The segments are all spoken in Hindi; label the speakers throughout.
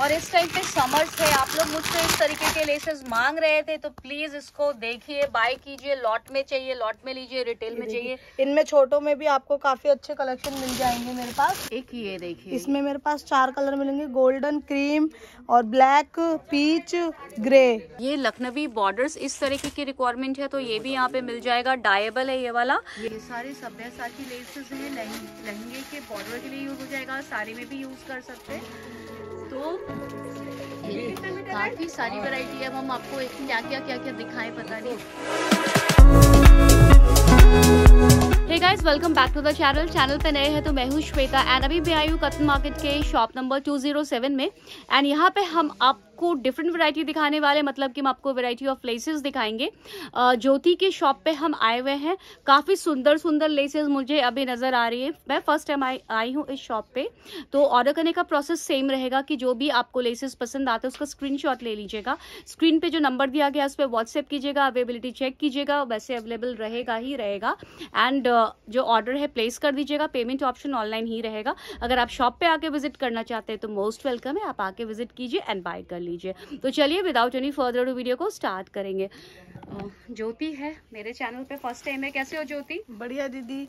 Speaker 1: और इस टाइम पे समर्स है आप लोग मुझसे इस तरीके के लेसेस मांग रहे थे तो प्लीज़ इसको देखिए बाय कीजिए। लॉट में चाहिए लॉट में लीजिए रिटेल में चाहिए।
Speaker 2: इनमें छोटों में भी आपको काफ़ी अच्छे कलेक्शन मिल जाएँगे मेरे पास।
Speaker 1: एक ये देखिए।
Speaker 2: इसमें मेरे पास चार कलर मिलेंगे गोल्डन क्रीम और ब्लैक पीच ग्रे
Speaker 1: ये लखनवी बॉर्डर इस तरीके की रिक्वायरमेंट है तो ये भी यहाँ पे मिल जाएगा। डायबल है ये वाला। ये सारे सभ्यसाची लेसेस है लहंगे के बॉर्डर के लिए यूज़ हो जाएगा। साड़ी में भी यूज़ कर सकते हैं। तो काफ़ी सारी वैरायटी है। हम आपको एक क्या क्या क्या क्या दिखाएँ पता नहीं। Hey guys welcome back to the channel channel पे नए हैं तो मैं हूँ श्वेता एंड अभी मैं आई हूँ कतन मार्केट के शॉप नंबर 207 में। एंड यहाँ पे हम आप आपको डिफरेंट वैरायटी दिखाने वाले मतलब कि हम आपको वैरायटी ऑफ़ लेसेस दिखाएँगे। ज्योति के शॉप पे हम आए हुए हैं। काफ़ी सुंदर सुंदर लेसेस मुझे अभी नज़र आ रही है। मैं फ़र्स्ट टाइम आई आई हूँ इस शॉप पे। तो ऑर्डर करने का प्रोसेस सेम रहेगा कि जो भी आपको लेसेस पसंद आते हैं, उसका स्क्रीन ले लीजिएगा। स्क्रीन पर जो नंबर दिया गया उस पर व्हाट्सएप कीजिएगा अवेलेबिलिटी चेक कीजिएगा, वैसे अवेलेबल रहेगा ही रहेगा। एंड जो ऑर्डर है प्लेस कर दीजिएगा पेमेंट ऑप्शन ऑनलाइन ही रहेगा। अगर आप शॉप पे आके विज़िट करना चाहते हैं तो मोस्ट वेलकम है। आप आके विज़िट कीजिए एंड बाय कर लीजिए। तो चलिए विदाउट एनी फर्दर वीडियो को स्टार्ट करेंगे। ज्योति है मेरे चैनल पे फ़र्स्ट टाइम है। कैसे हो ज्योति?
Speaker 2: बढ़िया दीदी।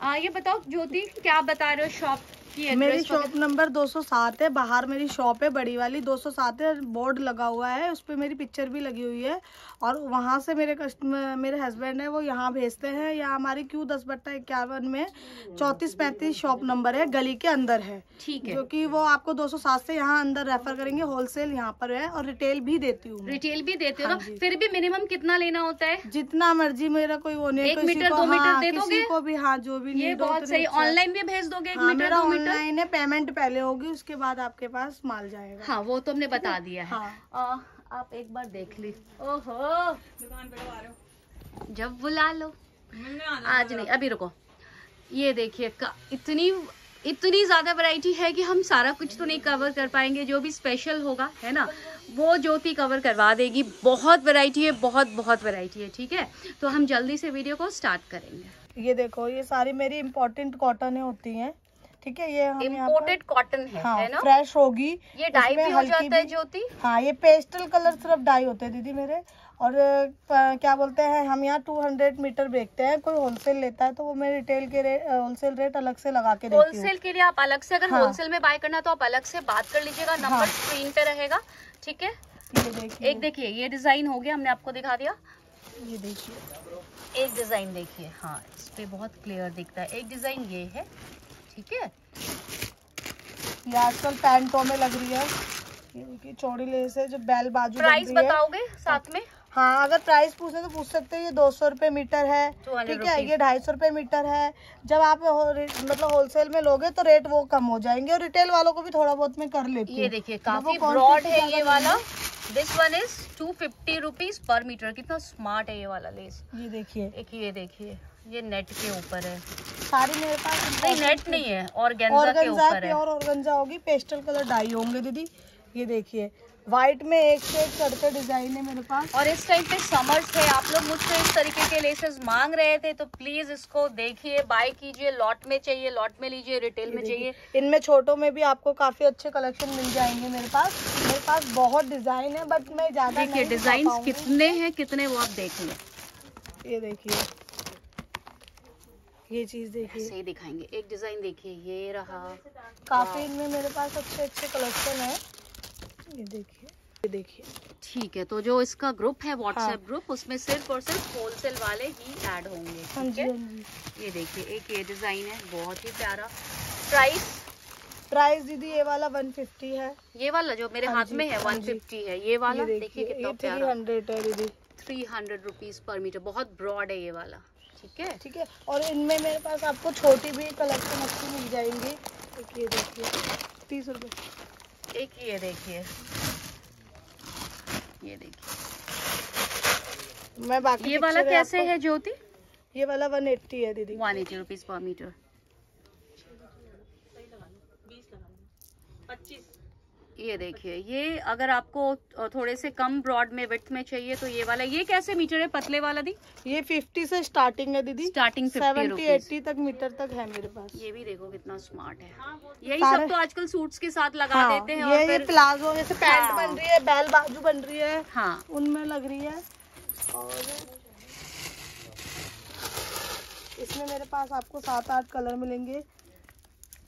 Speaker 1: आ, ये बताओ ज्योति क्या बता रहे हो शॉप
Speaker 2: की मेरी शॉप नंबर 207 है बाहर मेरी शॉप है बड़ी वाली 207 है बोर्ड लगा हुआ है उस पर मेरी पिक्चर भी लगी हुई है और वहाँ से मेरे कस्टमर मेरे हस्बैंड है वो यहाँ भेजते हैं या हमारी क्यू दस बट्टा इक्यावन में चौतीस पैंतीस शॉप नंबर है गली के अंदर है।
Speaker 1: ठीक है।
Speaker 2: क्योंकि वो आपको 207 से यहाँ अंदर रेफर करेंगे होलसेल यहाँ पर है और रिटेल भी देती हूँ
Speaker 1: रिटेल भी देते हो हाँ फिर भी मिनिमम कितना लेना होता है?
Speaker 2: जितना मर्ज़ी मेरा कोई वो नहीं
Speaker 1: एक मीटर दो मीटर हाँ, दे दोगे?
Speaker 2: को भी हाँ जो भी
Speaker 1: ये बहुत सही ऑनलाइन भी भेज दोगे एक मीटर
Speaker 2: दो मीटर? ऑनलाइन है पेमेंट पहले होगी उसके बाद आपके पास माल जाएगा।
Speaker 1: हाँ वो तो हमने बता दिया है। हाँ। आप एक बार देख ली। ओहो। दुकान पे जब बुला लो। आज नहीं अभी रुको। ये देखिए इतनी इतनी ज़्यादा वैरायटी है कि हम सारा कुछ तो नहीं कवर कर पाएँगे। जो भी स्पेशल होगा है ना? वो ज्योति कवर करवा देगी। बहुत वैरायटी है बहुत बहुत वैरायटी है ठीक है? तो हम जल्दी से वीडियो को स्टार्ट करेंगे।
Speaker 2: ये देखो ये सारी मेरी इम्पोर्टेंट कॉटन होती हैं। ठीक है ये
Speaker 1: इम्पोर्टेड कॉटन है
Speaker 2: हाँ,
Speaker 1: है ना?
Speaker 2: फ्रेश होगी।
Speaker 1: ये डाई भी हो जाता है ज्योति?
Speaker 2: हाँ ये पेस्टल कलर सिर्फ़ डाई होते हैं दीदी मेरे। और क्या बोलते हैं हम यहाँ 200 मीटर बेचते हैं। कोई होलसेल लेता है तो वो मैं रिटेल के रेट होलसेल रेट अलग से लगा के
Speaker 1: होलसेल के लिए आप अलग से अगर हाँ। होलसेल में बाय करना तो आप अलग से बात कर लीजिएगा नंबर हाँ। स्क्रीन पे रहेगा ठीक है? एक देखिए ये डिज़ाइन हो गया हमने आपको दिखा दिया।
Speaker 2: ये देखिए।
Speaker 1: एक डिज़ाइन देखिए हाँ इस पे बहुत क्लियर दिखता है। एक डिज़ाइन ये है ठीक है?
Speaker 2: ये आजकल पैंटों में लग रही है। ये देखिए चौड़ी लेस है जो बैल बाजू
Speaker 1: प्राइस बताओगे साथ में?
Speaker 2: हाँ अगर प्राइस पूछे तो पूछ सकते हैं। ये दो सौ रुपये मीटर है। ठीक है ये ढाई सौ रुपये मीटर है। जब आप हो, मतलब होलसेल में लोगे तो रेट वो कम हो जाएँगे और रिटेल वालों को भी थोड़ा बहुत मैं कर लेती
Speaker 1: हूँ। ये देखिए काफ़ी ब्रॉड है ये वाला। This one is two fifty rupees per metre कितना स्मार्ट है ये वाला लेस।
Speaker 2: ये देखिए।
Speaker 1: एक ये देखिए। ये नेट के ऊपर है।
Speaker 2: सारी मेरे पास
Speaker 1: नहीं नेट नहीं है और के ऊपर है।
Speaker 2: और ऑर्गेन्जा होगी पेस्टल कलर डाई होंगे दीदी। ये देखिए व्हाइट में एक से एक चढ़ते डिज़ाइन है मेरे पास।
Speaker 1: और इस टाइम पे समर्स है आप लोग मुझसे इस तरीके के लेसेस मांग रहे थे तो प्लीज़ इसको देखिए बाय कीजिए लॉट में चाहिए लॉट में लीजिए रिटेल में चाहिए।
Speaker 2: इनमें छोटों में भी आपको काफ़ी अच्छे कलेक्शन मिल जाएँगे मेरे पास। मेरे पास बहुत डिज़ाइन है बट मैं ज़्यादा
Speaker 1: देखिए डिज़ाइन कितने हैं कितने वो आप देख
Speaker 2: लें। ये देखिए। ये चीज़ देखिए।
Speaker 1: सही दिखाएँगे। एक डिज़ाइन देखिए ये रहा।
Speaker 2: काफ़ी इनमें मेरे पास अच्छे अच्छे कलेक्शन है। ये देखिए ये देखिए।
Speaker 1: ठीक है तो जो इसका ग्रुप है व्हाट्सएप हाँ। ग्रुप उसमें सिर्फ़ और सिर्फ़ होलसेल वाले ही ऐड होंगे हाँ जी, हाँ? ये देखिए एक ये डिज़ाइन है बहुत ही प्यारा। प्राइस
Speaker 2: प्राइस दीदी ये वाला 150 है।
Speaker 1: ये वाला जो मेरे हाँ हाथ में है 150 है। ये वाला देखिए कितना प्यारा।
Speaker 2: हंड्रेड है दीदी।
Speaker 1: Three hundred rupees per metre बहुत ब्रॉड है ये वाला। ठीक है?
Speaker 2: ठीक है? और इनमें मेरे पास आपको छोटी भी कलेक्शन अच्छी मिल जाएँगी। एक ये देखिए तीस रुपये
Speaker 1: एक ये देखिए। ये देखिए।
Speaker 2: मैं बाकी
Speaker 1: ये वाला कैसे है ज्योति?
Speaker 2: ये वाला 180 है दीदी।
Speaker 1: 180 रुपीस पर मीटर ये देखिए ये अगर आपको थोड़े से कम ब्रॉड में विथ में चाहिए तो ये वाला ये कैसे मीटर है पतले वाला दी?
Speaker 2: ये फिफ्टी से स्टार्टिंग है दीदी।
Speaker 1: स्टार्टिंग
Speaker 2: सेवेंटी एट्टी तक मीटर तक है मेरे पास।
Speaker 1: ये भी देखो कितना स्मार्ट है। यही सब तो आजकल सूट्स के साथ लगा हाँ, देते हैं
Speaker 2: ये, और ये प्लाजो जैसे पैंट हाँ, बन रही है बैल बाजू बन रही है हाँ। उनमें लग रही है। और इसमें मेरे पास आपको सात आठ कलर मिलेंगे।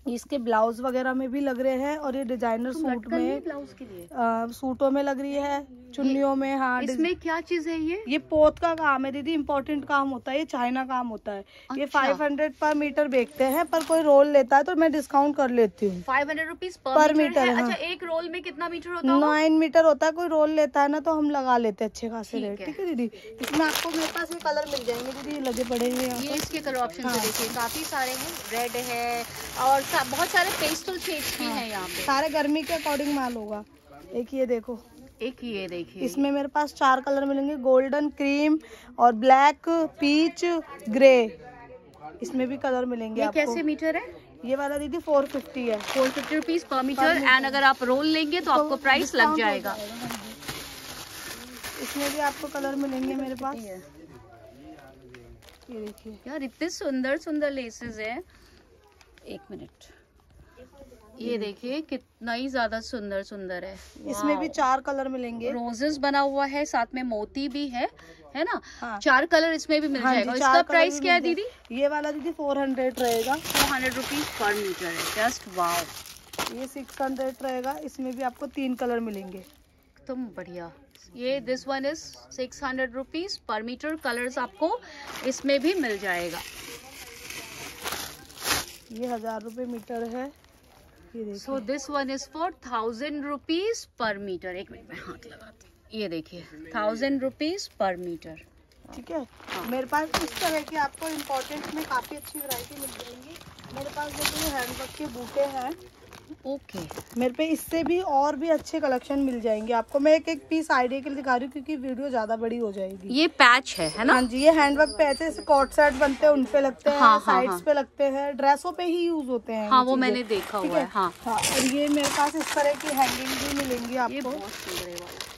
Speaker 2: इसके ब्लाउज वगैरह में भी लग रहे हैं और ये डिज़ाइनर तो सूट में ब्लाउज के लिए? आ, सूटों में लग रही है चुन्नियों में हाँ
Speaker 1: इसमें क्या चीज़ है ये?
Speaker 2: ये पोत का काम है दीदी इम्पोर्टेंट काम होता है ये चाइना काम होता है। अच्छा। ये फाइव हंड्रेड पर मीटर बेचते हैं पर कोई रोल लेता है तो मैं डिस्काउंट कर लेती हूँ।
Speaker 1: Five hundred rupees per metre. अच्छा एक रोल में कितना मीटर होता है
Speaker 2: नाइन मीटर होता है कोई रोल लेता है ना तो हम लगा लेते हैं अच्छे खासे रेट ठीक है दीदी? इसमें आपको मेरे पास ये कलर मिल जाएँगे दीदी लगे पड़े हुए
Speaker 1: ये इसके कलर ऑप्शन हाँ। देखिए काफ़ी सारे हैं रेड है और बहुत सारे पेस्टल शेड्स भी हाँ। यहाँ पे।
Speaker 2: सारे गर्मी के अकॉर्डिंग माल होगा। एक ये देखो।
Speaker 1: एक ये देखिए।
Speaker 2: इसमें मेरे पास चार कलर मिलेंगे गोल्डन क्रीम और ब्लैक पीच ग्रे इसमें भी कलर मिलेंगे
Speaker 1: ये कैसे मीटर है?
Speaker 2: ये वाला दीदी फोर फिफ्टी है।
Speaker 1: Four fifty rupees per metre and अगर आप रोल लेंगे तो, तो आपको प्राइस लग जाएगा।
Speaker 2: इसमें भी आपको कलर मिलेंगे मेरे पास। ये
Speaker 1: देखिए। यार इतने सुंदर सुंदर लेसेस है। एक मिनट। ये देखिए कितना ही ज़्यादा सुंदर सुंदर है।
Speaker 2: इसमें भी चार कलर मिलेंगे।
Speaker 1: रोजेस बना हुआ है साथ में मोती भी है है ना? हाँ। चार कलर इसमें भी मिल हाँ जाएगा। इसका प्राइस क्या है दीदी?
Speaker 2: ये वाला दीदी फोर हंड्रेड रहेगा।
Speaker 1: Four hundred rupees per metre है। जस्ट वाव
Speaker 2: ये सिक्स हंड्रेड रहेगा। इसमें भी आपको तीन कलर मिलेंगे।
Speaker 1: एकदम बढ़िया। ये this one is six hundred rupees per metre colours आपको इसमें भी मिल जाएगा।
Speaker 2: ये हज़ार रुपए मीटर है।
Speaker 1: So this one is four thousand rupees per metre एक मिनट में हाथ लगाती ये देखिए थाउज़ेंड रुपीज़ पर मीटर
Speaker 2: ठीक है? हाँ। मेरे पास इस तरह की आपको इम्पोर्टेंट में काफ़ी अच्छी वैरायटी मिल जाएँगी। मेरे पास जो हैंडवर्क के बूटे हैं।
Speaker 1: Okay okay.
Speaker 2: मेरे पे इससे भी और भी अच्छे कलेक्शन मिल जाएँगे आपको। मैं एक एक पीस आइडिया के लिए दिखा रही हूँ क्योंकि वीडियो ज़्यादा बड़ी हो जाएगी।
Speaker 1: ये पैच है है ना?
Speaker 2: हाँ जी ये हैंडवर्क पैच है कॉट सेट बनते हैं उनपे लगते हैं हाँ, साइड्स हाँ, हाँ. पे लगते हैं ड्रेसों पे ही यूज़ होते हैं
Speaker 1: हाँ वो मैंने देखा हुआ है? हाँ
Speaker 2: हाँ। और ये मेरे पास इस तरह की हैंगिंग भी मिलेंगी आपको।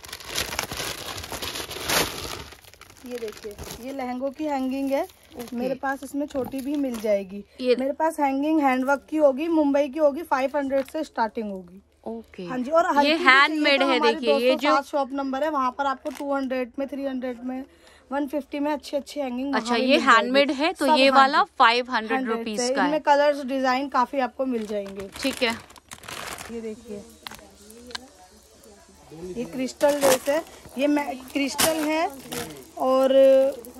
Speaker 2: ये देखिए ये लहंगों की हैंगिंग है। मेरे पास इसमें छोटी भी मिल जाएगी। ये मेरे पास हैंगिंग हैंडवर्क की होगी मुंबई की होगी फाइव हंड्रेड से स्टार्टिंग होगी।
Speaker 1: ओके
Speaker 2: हाँ जी और
Speaker 1: ये हैंडमेड तो है देखिए ये जो
Speaker 2: शॉप नंबर है वहाँ पर आपको टू हंड्रेड में थ्री हंड्रेड में वन फिफ्टी में अच्छी अच्छी हैंगिंग
Speaker 1: अच्छा ये हैंडमेड है तो ये वाला फाइव हंड्रेड रुपीज़ का
Speaker 2: इनमें कलर्स डिज़ाइन काफ़ी आपको मिल जाएँगे।
Speaker 1: ठीक है।
Speaker 2: ये देखिए। ये क्रिस्टल लेस है। ये क्रिस्टल है। और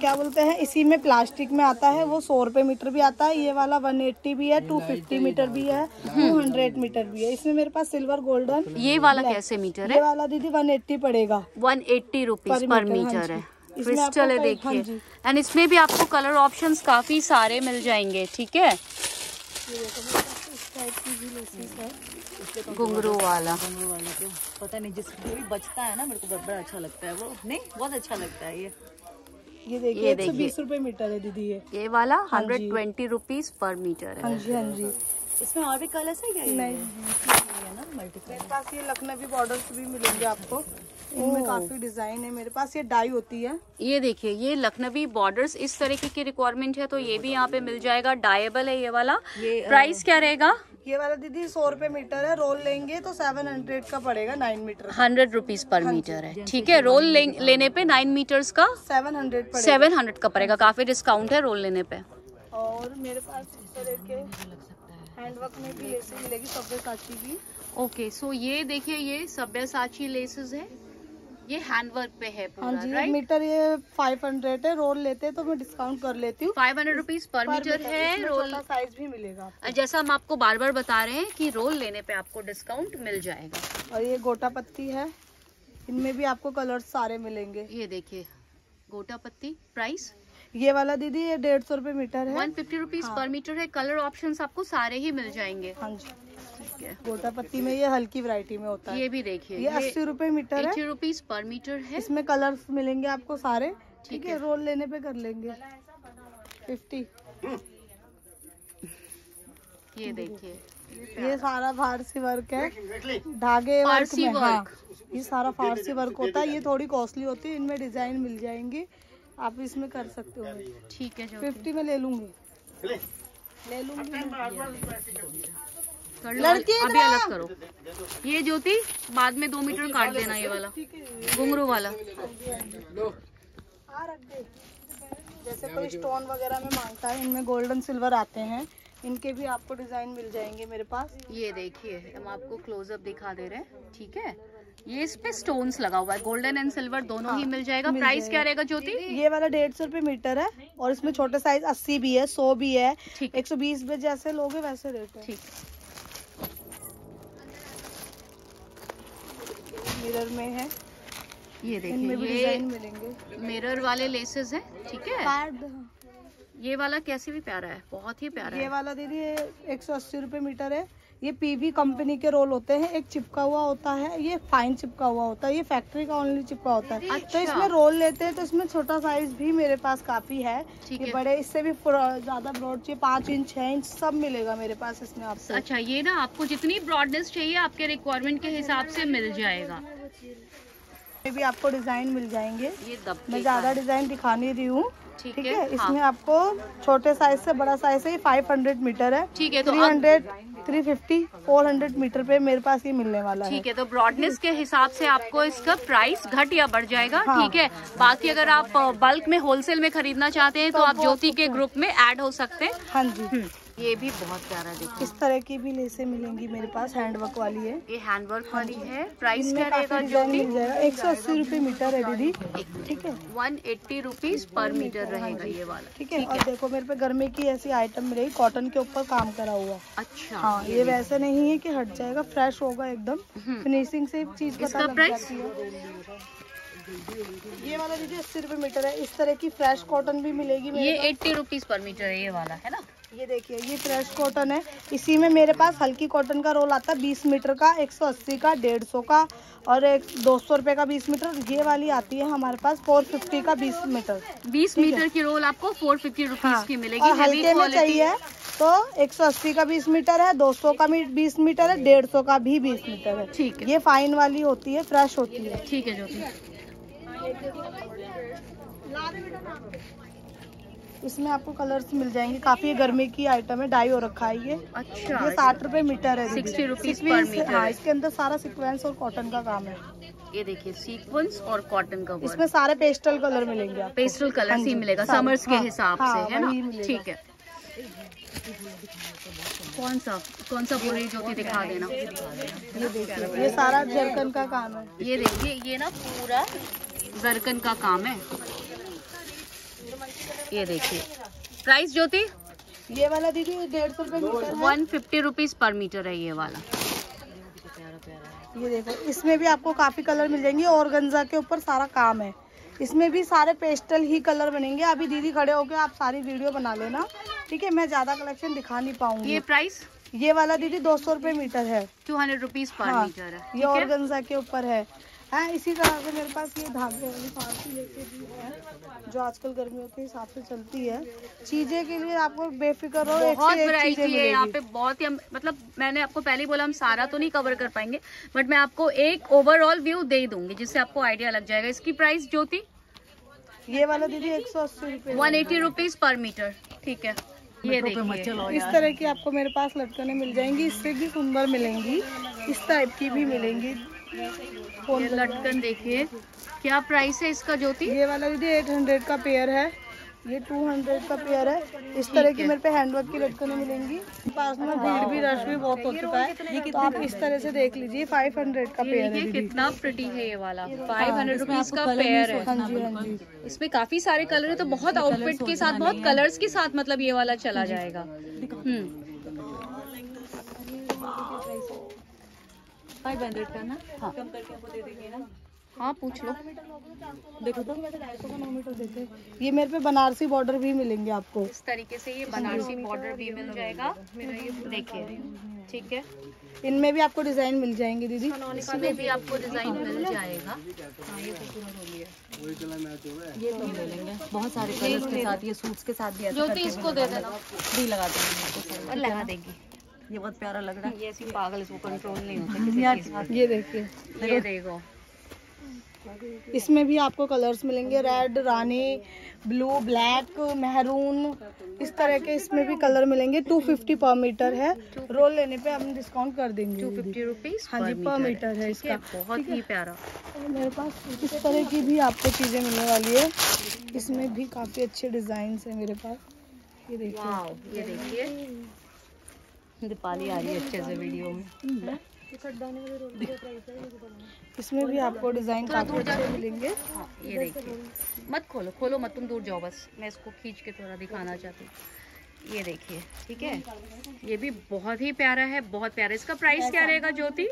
Speaker 2: क्या बोलते हैं इसी में प्लास्टिक में आता है वो सौ रुपये मीटर भी आता है ये वाला 180 भी है 250 मीटर भी है 200 मीटर भी है। इसमें मेरे पास सिल्वर गोल्डन
Speaker 1: ये वाला कैसे मीटर है?
Speaker 2: ये वाला दीदी 180 पड़ेगा।
Speaker 1: 180 रुपीज़ पर मीटर है क्रिस्टल है। देखिए। एंड हाँ इसमें भी आपको कलर ऑप्शंस काफ़ी सारे मिल जाएँगे ठीक है? घुंगरू वाला? घुंगरू वाला तो
Speaker 3: पता नहीं जिस भी बचता है ना मेरे को बड़ा अच्छा लगता है वो। नहीं बहुत अच्छा लगता है ये।
Speaker 2: ये देखिए बीस रूपए मीटर है दीदी ये।
Speaker 1: ये वाला hundred twenty rupees per metre है।
Speaker 2: हाँ जी हाँ जी।
Speaker 3: इसमें और भी कलर्स है क्या
Speaker 2: नहीं। मेरे पास ये लखनवी बॉर्डर्स भी मिलेंगे आपको। इनमें काफ़ी डिज़ाइन है मेरे पास। ये डाई होती है।
Speaker 1: ये देखिए ये लखनवी बॉर्डर्स इस तरीके की रिक्वायरमेंट है तो ये भी यहाँ पे मिल जाएगा। डायबल है ये वाला। ये प्राइस क्या रहेगा?
Speaker 2: ये वाला दीदी सौ रुपए मीटर है रोल लेंगे तो सेवन हंड्रेड का पड़ेगा nine metre
Speaker 1: hundred rupees per metre है। ठीक है रोल ले, लेने पे नाइन मीटर्स का
Speaker 2: सेवन हंड्रेड
Speaker 1: सेवन हंड्रेड का पड़ेगा काफ़ी डिस्काउंट है रोल लेने पे।
Speaker 2: और मेरे पास हैंडवर्क में भी लेसेस मिलेगी सब्य साची की
Speaker 1: ओके सो ये देखिए ये सब्य साची लेसेस है। ये हैंडवर्क पे है पूरा, हाँ जी
Speaker 2: राइट? मीटर ये फाइव हंड्रेड है रोल लेते हैं तो मैं डिस्काउंट कर लेती हूँ।
Speaker 1: Five hundred rupees per metre है रोल
Speaker 2: साइज़ भी मिलेगा
Speaker 1: जैसा हम आपको बार बार बता रहे हैं कि रोल लेने पे आपको डिस्काउंट मिल जाएगा।
Speaker 2: और ये गोटा पत्ती है इनमें भी आपको कलर सारे मिलेंगे।
Speaker 1: ये देखिए गोटा पत्ती प्राइस
Speaker 2: ये वाला दीदी ये डेढ़ सौ रुपये मीटर है।
Speaker 1: One fifty rupees per metre है कलर ऑप्शन आपको सारे ही मिल जाएँगे।
Speaker 2: हाँ जी। गोटा पत्ती में ये हल्की वैरायटी में होता है।
Speaker 1: ये भी देखिए
Speaker 2: ये अस्सी रूपए मीटर है।
Speaker 1: रुपीज़ पर मीटर है।
Speaker 2: इसमें कलर्स मिलेंगे आपको सारे। ठीक है। रोल लेने पे कर लेंगे। फिफ्टी
Speaker 1: ये देखिए।
Speaker 2: ये सारा फारसी वर्क है। धागे वर्क
Speaker 1: फारसी
Speaker 2: में हाँ ये सारा फारसी वर्क होता है। ये थोड़ी कॉस्टली होती है। इनमें डिज़ाइन मिल जाएँगी। आप इसमें कर सकते हो।
Speaker 1: ठीक है
Speaker 2: फिफ्टी में ले लूँगी। ले लूँगी।
Speaker 1: कर लो
Speaker 2: लड़की
Speaker 1: अभी अलग करो। ये ज्योति बाद में दो मीटर काट देना ये वाला। घुंघरू वाला।
Speaker 2: रख दे। जैसे कोई स्टोन वगैरह में माँगता है इनमें गोल्डन सिल्वर आते हैं। इनके भी आपको डिज़ाइन मिल जाएँगे मेरे पास।
Speaker 1: ये देखिए हम आपको क्लोजअप दिखा दे रहे हैं ठीक है? ये इस पे स्टोन्स लगा हुआ है गोल्डन एंड सिल्वर दोनों हाँ, ही मिल जाएगा।
Speaker 2: मिल
Speaker 1: प्राइस क्या रहेगा ज्योति?
Speaker 2: ये वाला डेढ़ सौ रुपये मीटर है और इसमें छोटे साइज़ अस्सी भी है सौ भी है एक सौ बीस जैसे लोगे वैसे रेट है।
Speaker 1: ठीक
Speaker 2: मिरर में है।
Speaker 1: ये देखिए ये
Speaker 2: मिलेंगे।
Speaker 1: मिरर वाले लेसेस हैं ठीक है? ये वाला कैसे भी प्यारा है बहुत ही प्यारा
Speaker 2: ये
Speaker 1: है।
Speaker 2: वाला दीदी एक सौ अस्सी रुपये मीटर है। ये पीवी कंपनी के रोल होते हैं। एक चिपका हुआ होता है ये फाइन चिपका हुआ होता है ये फैक्ट्री का ओनली चिपका होता है।
Speaker 1: अच्छा।
Speaker 2: तो इसमें रोल लेते हैं तो इसमें छोटा साइज़ भी मेरे पास काफ़ी है। ये बड़े इससे भी ज़्यादा ब्रॉड चाहिए पाँच इंच छह इंच सब मिलेगा मेरे पास इसमें आपसे
Speaker 1: अच्छा ये ना आपको जितनी ब्रॉडनेस चाहिए आपके रिक्वायरमेंट के हिसाब से मिल जाएगा।
Speaker 2: भी आपको डिज़ाइन मिल जाएँगे।
Speaker 1: ये
Speaker 2: मैं ज़्यादा डिज़ाइन दिखा नहीं रही हूँ।
Speaker 1: ठीक
Speaker 2: ठीक
Speaker 1: है,
Speaker 2: है?
Speaker 1: हाँ।
Speaker 2: इसमें आपको छोटे साइज़ से बड़ा साइज़ से फाइव हंड्रेड मीटर है।
Speaker 1: ठीक है तो
Speaker 2: three hundred three fifty four hundred metre पे मेरे पास ये मिलने वाला है।
Speaker 1: ठीक है तो ब्रॉडनेस के हिसाब से आपको इसका प्राइस घट या बढ़ जाएगा।
Speaker 2: हाँ।
Speaker 1: ठीक है बाकी अगर आप बल्क में होलसेल में खरीदना चाहते हैं तो
Speaker 2: तो
Speaker 1: आप ज्योति के ग्रुप में ऐड हो सकते हैं।
Speaker 2: हाँ जी।
Speaker 1: हम्म, ये भी बहुत प्यारा देखिए
Speaker 2: इस तरह की भी लेसे मिलेंगी मेरे पास हैंडवर्क वाली है।
Speaker 1: ये हैंडवर्क वाली है। प्राइस क्या रहेगा
Speaker 2: डिज़ाइन मिल जाएगा एक सौ अस्सी रूपए मीटर है दीदी। ठीक है?
Speaker 1: One eighty rupees per metre रहेगा ये वाला।
Speaker 2: ठीक है और देखो मेरे पे गर्मी की ऐसी आइटम मिलेगी कॉटन के ऊपर काम करा हुआ।
Speaker 1: अच्छा
Speaker 2: हाँ ये वैसे नहीं है की हट जाएगा फ्रेश होगा एकदम।
Speaker 1: हम्म।
Speaker 2: फिनिशिंग से चीज़
Speaker 1: इसका प्राइस?
Speaker 2: ये वाला दीदी अस्सी रुपए मीटर है। इस तरह की फ्रेश कॉटन भी मिलेगी
Speaker 1: ये एट्टी रुपीज़ पर मीटर है ये वाला है ना?
Speaker 2: ये देखिए ये फ्रेश कॉटन है। इसी में मेरे पास हल्की कॉटन का रोल आता है बीस मीटर का एक सौ अस्सी का डेढ़ सौ का और एक दो सौ रुपये का बीस मीटर। ये वाली आती है हमारे पास फोर फिफ्टी का बीस मीटर।
Speaker 1: बीस मीटर की रोल आपको फोर फिफ्टी रुपीज़ की मिलेगी।
Speaker 2: और हल्के में चाहिए तो एक सौ अस्सी का बीस मीटर है दो सौ का बीस मीटर है डेढ़ सौ का भी बीस मीटर है।
Speaker 1: ठीक है।
Speaker 2: ये फाइन वाली होती है फ्रेश होती है।
Speaker 1: ठीक है ज्योति।
Speaker 2: इसमें आपको कलर्स मिल जाएँगे। काफ़ी गर्मी की आइटम है डाई हो रखा है ये।
Speaker 1: अच्छा।
Speaker 2: ये साठ रुपए मीटर है
Speaker 1: 60 rupees per
Speaker 2: Sequence- हाँ इसके अंदर सारा सिक्वेंस और कॉटन का काम है।
Speaker 1: ये देखिए सीक्वेंस और कॉटन का
Speaker 2: इसमें सारे पेस्टल कलर मिलेंगे
Speaker 1: पेस्टल कलर
Speaker 2: हाँ
Speaker 1: ही मिलेगा समर्स के
Speaker 2: हाँ,
Speaker 1: हिसाब
Speaker 2: हाँ,
Speaker 1: से है ना? ठीक है। कौन सा कौन सा पूरी ज्योति दिखा देना?
Speaker 2: ये देखिए ये सारा जरकन का काम है।
Speaker 1: ये देखिए ये ना पूरा जरकन का काम है। ये देखिए। प्राइस ज्योति?
Speaker 2: ये वाला दीदी डेढ़ सौ रुपए metre
Speaker 1: one fifty rupees per metre है ये वाला।
Speaker 2: ये देखो इसमें भी आपको काफ़ी कलर मिल जाएँगे और गंजा के ऊपर सारा काम है। इसमें भी सारे पेस्टल ही कलर बनेंगे। अभी दीदी खड़े होके आप सारी वीडियो बना लेना। ठीक है मैं ज़्यादा कलेक्शन दिखा नहीं पाऊँगी।
Speaker 1: ये प्राइस
Speaker 2: ये वाला दीदी दो सौ रुपये मीटर है।
Speaker 1: टू हंड्रेड रुपीज़ पर
Speaker 2: हाँ,
Speaker 1: मीटर है।
Speaker 2: ये और गंजा के ऊपर है। हाँ इसी तरह से मेरे पास ये धागे वाली फारसी लेके भी है जो आजकल गर्मियों के हिसाब से चलती है चीज़ें के लिए आपको बेफिक्र हो
Speaker 1: बहुत वैरायटी है यहाँ पे बहुत ही मतलब मैंने आपको पहले बोला हम सारा तो नहीं कवर कर पाएँगे बट मैं आपको एक ओवरऑल व्यू दे दूँगी जिससे आपको आइडिया लग जाएगा। इसकी प्राइस ज्योति?
Speaker 2: ये वाला दीदी एक सौ अस्सी रुपए
Speaker 1: one eighty rupees per metre ठीक है। ये देखिए।
Speaker 2: इस तरह की आपको मेरे पास लटकने मिल जाएँगी इससे भी सुंदर मिलेंगी इस टाइप की भी मिलेंगी।
Speaker 1: ये लटकन देखिए। क्या प्राइस है इसका ज्योति?
Speaker 2: ये वाला दीदी एट हंड्रेड का पेयर है। ये टू हंड्रेड का पेयर है। इस तरह की मेरे पे हैंडवर्क की लटकनें मिलेंगी। पास में भीड़ भी रश भी बहुत हो चुका है। तो आप इस तरह से देख लीजिए फाइव हंड्रेड का पेयर है
Speaker 1: कितना प्रिटी है ये वाला। फाइव हंड्रेड रुपीज़ का पेयर है।
Speaker 2: हाँ। हाँ
Speaker 1: इसमें काफ़ी सारे कलर है तो बहुत आउटफिट के साथ बहुत कलर्स के साथ मतलब ये वाला चला जाएगा। हम्म।
Speaker 3: फाइव हंड्रेड का ना।
Speaker 1: हाँ।
Speaker 3: कम करके आपको दे देंगे ना।
Speaker 1: हाँ पूछ लो।
Speaker 2: देखो तो देखे ये मेरे पे बनारसी बॉर्डर भी मिलेंगे आपको।
Speaker 1: इस तरीके से ये बनारसी बॉर्डर भी मिल जाएगा। देखिए ठीक है।
Speaker 2: इनमें भी आपको डिज़ाइन मिल जाएँगे दीदी।
Speaker 1: इसमें भी आपको डिज़ाइन मिल जाएगा।
Speaker 3: ये तो ले लेंगे बहुत सारे कलर्स के साथ ये सूट्स के साथ भी
Speaker 1: ज्योति इसको दे देना।
Speaker 3: लगा देंगे।
Speaker 1: और लगा देगी।
Speaker 3: ये बहुत प्यारा लग रहा है।
Speaker 1: ये ऐसी पागल इसको कंट्रोल नहीं होता किसी चीज़ का
Speaker 2: ये देखिए।
Speaker 1: ये देखो।
Speaker 2: इसमें भी आपको कलर्स मिलेंगे रेड रानी ब्लू ब्लैक मेहरून इस तरह के इसमें भी कलर मिलेंगे। 250 पर मीटर है। रोल लेने पे हम डिस्काउंट कर देंगे
Speaker 1: टू
Speaker 2: दीदी।
Speaker 1: फिफ्टी रुपीज़
Speaker 2: हाँ जी पर मीटर है। इसका।
Speaker 1: बहुत ही प्यारा।
Speaker 2: मेरे पास इस तरह की भी आपको चीज़ें मिलने वाली है। इसमें भी काफ़ी अच्छे डिज़ाइन है मेरे पास। ये देखिए।
Speaker 1: ये देखिए। दीपाली आ रही है अच्छे से वीडियो में।
Speaker 2: इसमें भी आपको डिज़ाइन काफ़ी अच्छे मिलेंगे।
Speaker 1: हाँ ये देखिए। मत खोलो खोलो मत तुम दूर जाओ बस। मैं इसको खींच के थोड़ा दिखाना चाहती हूँ। ये देखिए ठीक है? ये भी बहुत ही प्यारा है बहुत प्यारा। इसका प्राइस क्या रहेगा ज्योति?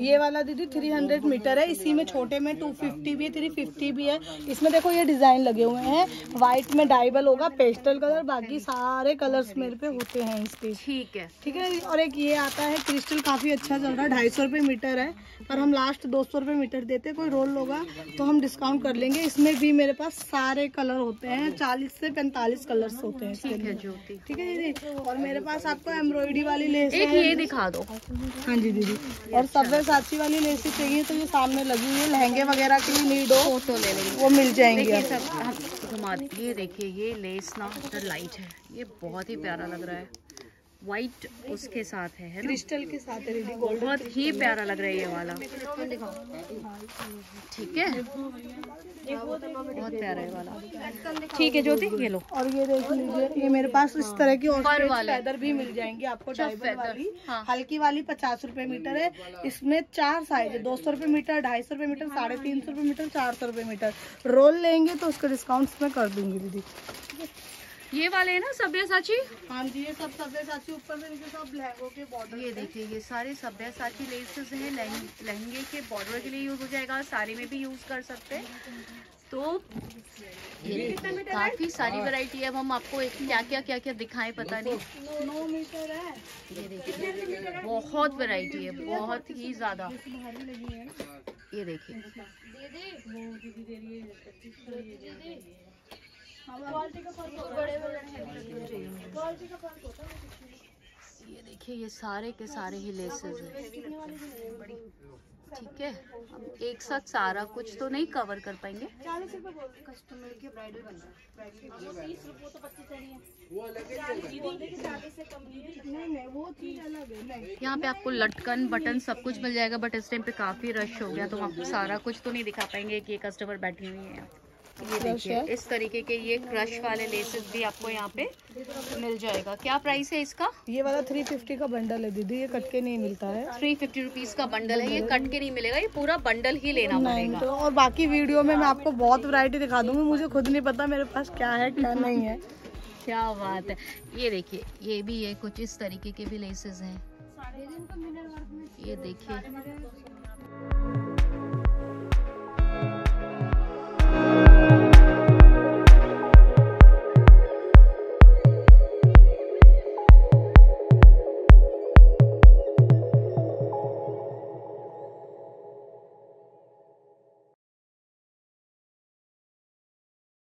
Speaker 2: ये वाला दीदी 300 मीटर है। इसी में छोटे में 250 भी है 350 भी है। इसमें देखो ये डिज़ाइन लगे हुए हैं। व्हाइट में डाइबल होगा पेस्टल कलर बाकी सारे कलर्स मेरे पे होते हैं इसके
Speaker 1: ठीक है।
Speaker 2: ठीक है? और एक ये आता है क्रिस्टल काफ़ी अच्छा चल रहा है ढाई सौ मीटर है। पर हम लास्ट दो सौ मीटर देते कोई रोल होगा तो हम डिस्काउंट कर लेंगे। इसमें भी मेरे पास सारे कलर होते हैं चालीस से पैंतालीस कलर्स होते हैं
Speaker 1: ठीक है ज्योति।
Speaker 2: ठीक है दीदी और मेरे पास आपको एम्ब्रॉयडरी वाली लेस
Speaker 1: एक ये दिखा दो।
Speaker 2: हाँ जी दीदी और सब्वे साथी वाली लेस चाहिए तो ये सामने लगी हुई है। लहंगे वगैरह के लिए नीड हो
Speaker 1: फ़ोटो ले लेंगे।
Speaker 2: वो मिल जाएँगे
Speaker 1: ये देखिए ये लेस ना लाइट है। ये बहुत ही प्यारा लग रहा है। वाइट उसके साथ है है ना?
Speaker 2: क्रिस्टल के साथ है दीदी
Speaker 1: बहुत ही प्यारा लग रहा है ये वाला। ठीक है? बहुत प्यारा है वाला। ठीक है ज्योति ये लो।
Speaker 2: और ये देख लीजिए ये मेरे पास इस तरह की। फैदर भी मिल जाएँगी आपको
Speaker 1: अच्छा,
Speaker 2: वाली।
Speaker 1: हाँ।
Speaker 2: हल्की वाली पचास रुपए मीटर है। इसमें चार साइज़ है दो सौ रुपए मीटर ढाई सौ रुपए मीटर साढ़े तीन सौ रुपए मीटर चार सौ रुपए मीटर। रोल लेंगे तो उसका डिस्काउंट मैं कर दूँगी दीदी।
Speaker 1: ये वाले है ना सभ्य साची
Speaker 2: हाँ जी ये सब सब्जे साथी ऊपर से सब लहंगों के बॉर्डर
Speaker 1: ये देखिए ये सारे सभ्य साची लेसेस हैं लहंगे के बॉर्डर के लिए यूज़ हो जाएगा सारे में भी यूज़ कर सकते हैं। तो ये काफ़ी सारी वैरायटी है अब हम आपको एक क्या क्या क्या क्या दिखाएँ पता नहीं।
Speaker 2: नौ मीटर है।
Speaker 1: ये देखिए। बहुत वैरायटी है बहुत ही ज़्यादा। ये देखिए। ये देखिए ये सारे के सारे ही लेसेस हैं। ठीक है? हम एक साथ सारा कुछ तो नहीं कवर कर पाएँगे?
Speaker 2: चालीस रुपए कस्टमर के ब्राइडल नहीं नहीं वो चीज़ अलग है। नहीं।
Speaker 1: यहाँ पे आपको लटकन बटन सब कुछ मिल जाएगा बट इस टाइम पे काफ़ी रश हो गया तो हम सारा कुछ तो नहीं दिखा पाएँगे कि ये कस्टमर बैठी हुई है यहाँ। ये देखिए इस तरीके के ये क्रश वाले लेसेस भी आपको यहाँ पे मिल जाएगा। क्या प्राइस है इसका?
Speaker 2: ये वाला 350 का बंडल है दीदी ये कट के नहीं मिलता है।
Speaker 1: थ्री फिफ्टी रुपीज़ का बंडल है ये कट के नहीं मिलेगा ये पूरा बंडल ही लेना पड़ेगा।
Speaker 2: तो और बाकी वीडियो में मैं आपको बहुत वैरायटी दिखा दूँगी मुझे खुद नहीं पता मेरे पास क्या है क्या नहीं है।
Speaker 1: क्या बात है। ये देखिए ये भी है कुछ इस तरीके के भी लेसेस हैं। ये देखिए।